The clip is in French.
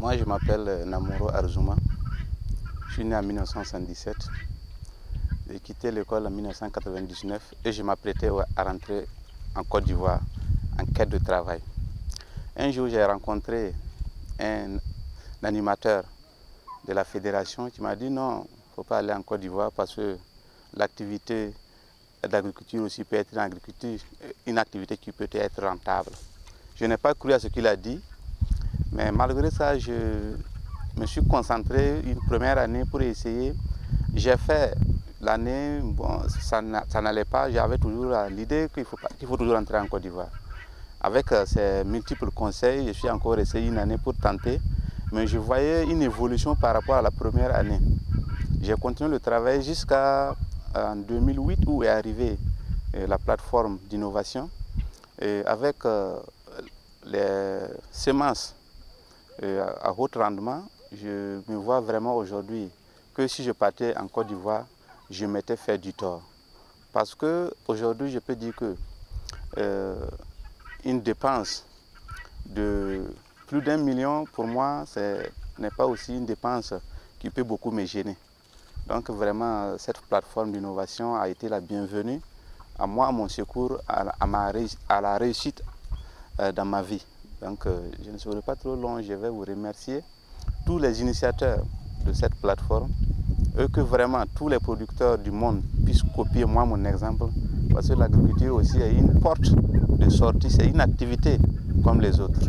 Moi, je m'appelle Namoro Arzuma. Je suis né en 1977. J'ai quitté l'école en 1999 et je m'apprêtais à rentrer en Côte d'Ivoire en quête de travail. Un jour, j'ai rencontré un, animateur de la fédération qui m'a dit non, il ne faut pas aller en Côte d'Ivoire parce que l'activité d'agriculture aussi peut être une, une activité qui peut être rentable. Je n'ai pas cru à ce qu'il a dit, mais malgré ça, je me suis concentré une première année pour essayer. J'ai fait l'année, bon, ça n'allait pas, j'avais toujours l'idée qu'il faut, toujours entrer en Côte d'Ivoire. Avec euh, ces multiples conseils, je suis encore essayé une année pour tenter, mais je voyais une évolution par rapport à la première année. J'ai continué le travail jusqu'à en 2008 où est arrivée euh, la plateforme d'innovation avec euh, les semences à haut rendement. Je me vois vraiment aujourd'hui que si je partais en Côte d'Ivoire, je m'étais fait du tort. Parce qu'aujourd'hui, je peux dire que euh, une dépense de plus d'un million, pour moi, ce n'est pas aussi une dépense qui peut beaucoup me gêner. Donc vraiment, cette plateforme d'innovation a été la bienvenue à moi, à mon secours, à, à, ma, à la réussite euh, dans ma vie. Donc euh, je ne serai pas trop long, je vais vous remercier tous les initiateurs de cette plateforme et que vraiment tous les producteurs du monde puissent copier moi mon exemple parce que l'agriculture aussi est une porte de sortie, c'est une activité comme les autres.